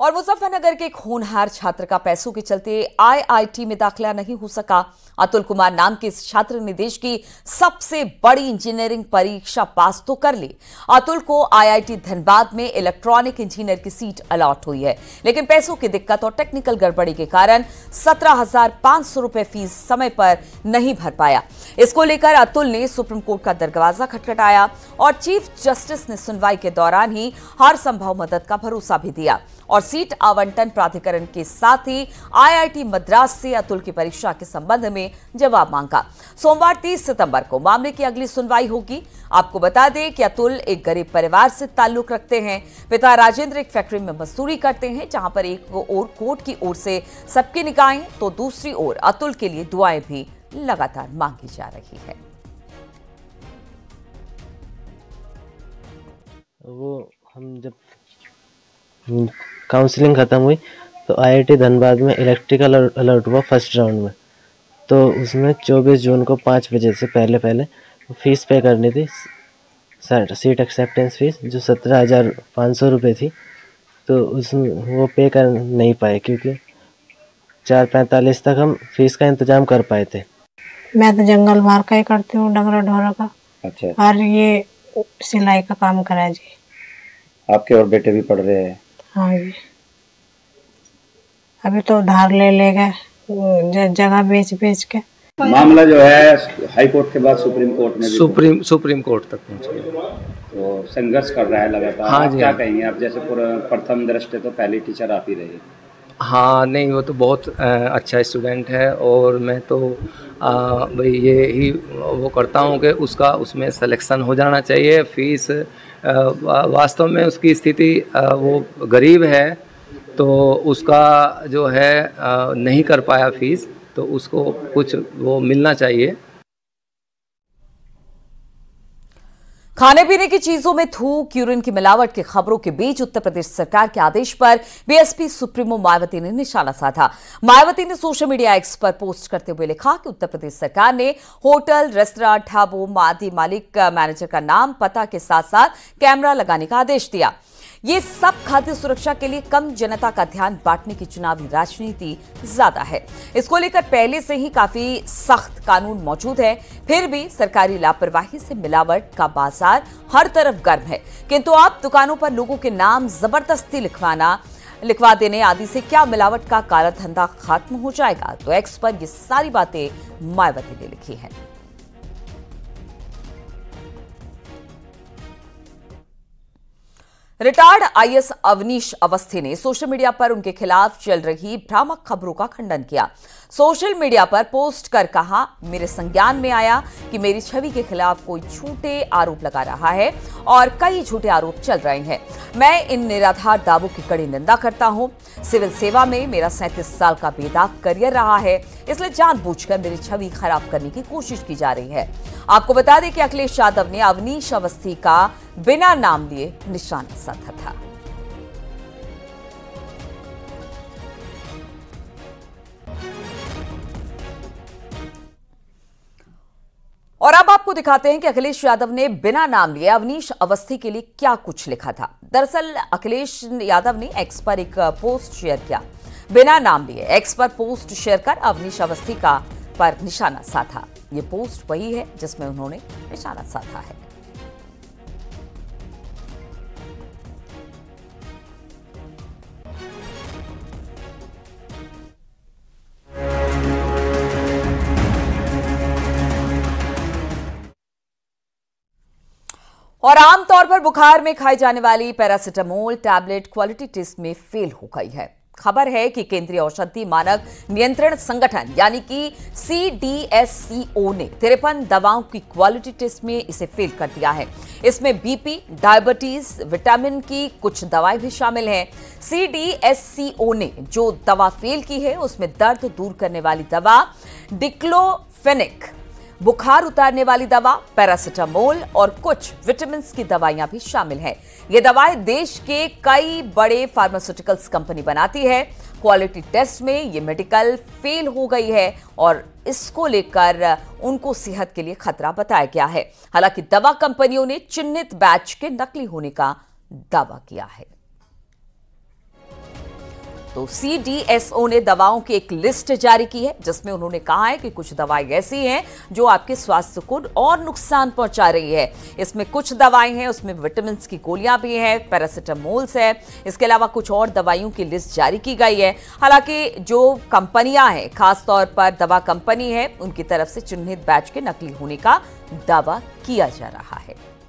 और मुजफ्फरनगर के एक होनहार छात्र का पैसों के चलते आईआईटी में दाखिला नहीं हो सका। अतुल कुमार नाम के इस छात्र ने देश की सबसे बड़ी इंजीनियरिंग परीक्षा पास तो कर ली। अतुल को आईआईटी धनबाद में इलेक्ट्रॉनिक इंजीनियर की सीट अलॉट हुई है। लेकिन पैसों की दिक्कत और टेक्निकल गड़बड़ी के कारण सत्रह हज़ार फ़ीस समय पर नहीं भर पाया। इसको लेकर अतुल ने सुप्रीम कोर्ट का दरवाज़ा खटखटाया और चीफ जस्टिस ने सुनवाई के दौरान ही हर संभव मदद का भरोसा भी दिया। और सीट आवंटन प्राधिकरण के साथ ही आईआईटी मद्रास से अतुल की परीक्षा के संबंध में जवाब मांगा। सोमवार 30 सितंबर को मामले की अगली सुनवाई होगी। आपको बता दें कि अतुल एक गरीब परिवार से ताल्लुक रखते हैं। पिता राजेंद्र एक फैक्ट्री में मजदूरी करते हैं, जहाँ पर एक ओर कोर्ट की ओर से सबकी निकाय तो दूसरी ओर अतुल के लिए दुआएँ भी लगातार मांगी जा रही है। वो हम जब काउंसलिंग ख़त्म हुई तो आईआईटी धनबाद में इलेक्ट्रिकल अलर्ट हुआ फ़र्स्ट राउंड में। तो उसमें 24 जून को पाँच बजे से पहले पहले फ़ीस पे करनी थी सीट एक्सेप्टेंस फ़ीस जो सत्रह हज़ार पाँच सौ रुपये थी तो उसमें वो पे कर नहीं पाए क्योंकि चार पैंतालीस तक हम फ़ीस का इंतज़ाम कर पाए थे। मैं तो जंगल मार का ही करती हूँ डंगरा ढोरा का। अच्छा। और ये सिलाई का काम करा जी। आपके और बेटे भी पढ़ रहे हैं। हाँ जी अभी तो उधार ले ले गए जगह बेच बेच के। मामला जो है हाई कोर्ट के बाद सुप्रीम कोर्ट में सुप्रीम सुप्रीम कोर्ट तक पहुँच गया तो संघर्ष कर रहा है लगातार। हाँ जी, क्या हाँ। कहेंगे? आप जैसे प्रथम दृष्टि तो पहली टीचर आप ही रही। हाँ नहीं, वो तो बहुत अच्छा स्टूडेंट है और मैं तो भाई ये ही वो करता हूँ कि उसका उसमें सिलेक्शन हो जाना चाहिए फ़ीस वास्तव में उसकी स्थिति वो गरीब है तो उसका जो है नहीं कर पाया फ़ीस तो उसको कुछ वो मिलना चाहिए। खाने पीने की चीज़ों में थूक, यूरिन की मिलावट की खबरों के बीच उत्तर प्रदेश सरकार के आदेश पर बीएसपी सुप्रीमो मायावती ने निशाना साधा। मायावती ने सोशल मीडिया एक्स पर पोस्ट करते हुए लिखा कि उत्तर प्रदेश सरकार ने होटल, रेस्तरा, ढाबों आदि मालिक, मैनेजर का नाम, पता के साथ साथ कैमरा लगाने का आदेश दिया। ये सब खाद्य सुरक्षा के लिए कम जनता का ध्यान बांटने की चुनावी राजनीति ज़्यादा है। इसको लेकर पहले से ही काफ़ी सख्त कानून मौजूद है। फिर भी सरकारी लापरवाही से मिलावट का बाज़ार हर तरफ़ गर्म है। किंतु अब दुकानों पर लोगों के नाम ज़बरदस्ती लिखवाना, लिखवा देने आदि से क्या मिलावट का काला धंधा खत्म हो जाएगा? तो एक्स पर ये सारी बातें मायावती ने लिखी है। रिटायर्ड आईएएस अवनीश अवस्थी ने सोशल मीडिया पर उनके खिलाफ चल रही भ्रामक खबरों का खंडन किया। सोशल मीडिया पर पोस्ट कर कहा, मेरे संज्ञान में आया कि मेरी छवि के खिलाफ कोई झूठे आरोप लगा रहा है और कई झूठे आरोप चल रहे हैं। मैं इन निराधार दावों की कड़ी निंदा करता हूँ। सिविल सेवा में मेरा सैंतीस साल का बेदाग करियर रहा है, इसलिए जानबूझकर मेरी छवि खराब करने की कोशिश की जा रही है। आपको बता दें कि अखिलेश यादव ने अवनीश अवस्थी का बिना नाम लिए निशाना साधा था। और अब आपको दिखाते हैं कि अखिलेश यादव ने बिना नाम लिए अवनीश अवस्थी के लिए क्या कुछ लिखा था। दरअसल, अखिलेश यादव ने एक्स पर एक पोस्ट शेयर किया। बिना नाम लिए एक्स पर पोस्ट शेयर कर अवनीश अवस्थी का पर निशाना साधा। ये पोस्ट वही है जिसमें उन्होंने निशाना साधा है। और आमतौर पर बुखार में खाई जाने वाली पैरासिटामोल टैबलेट क्वालिटी टेस्ट में फेल हो गई है। खबर है कि केंद्रीय औषधि मानक नियंत्रण संगठन, यानी कि सीडीएससीओ ने तिरपन दवाओं की क्वालिटी टेस्ट में इसे फेल कर दिया है। इसमें बीपी डायबिटीज़, विटामिन की कुछ दवाएँ भी शामिल हैं। सीडीएससीओ ने जो दवा फेल की है, उसमें दर्द दूर करने वाली दवा, डिक्लोफेनिक बुखार उतारने वाली दवा, पैरासिटामोल और कुछ विटामिन की दवाइयाँ भी शामिल हैं। ये दवाएँ देश के कई बड़े फार्मास्यूटिकल्स कंपनी बनाती है। क्वालिटी टेस्ट में ये मेडिकल फेल हो गई है और इसको लेकर उनको सेहत के लिए खतरा बताया गया है। हालाँकि दवा कंपनियों ने चिन्हित बैच के नकली होने का दावा किया है। तो सीडीएसओ ने दवाओं की एक लिस्ट जारी की है, जिसमें उन्होंने कहा है कि कुछ दवाएँ ऐसी हैं जो आपके स्वास्थ्य को और नुकसान पहुँचा रही है। इसमें कुछ दवाएँ हैं, उसमें विटामिन की गोलियाँ भी हैं, पैरासिटामोल्स है। इसके अलावा कुछ और दवाइयों की लिस्ट जारी की गई है। हालाँकि जो कंपनियाँ हैं, खासतौर पर दवा कंपनी है, उनकी तरफ़ से चिन्हित बैच के नकली होने का दावा किया जा रहा है।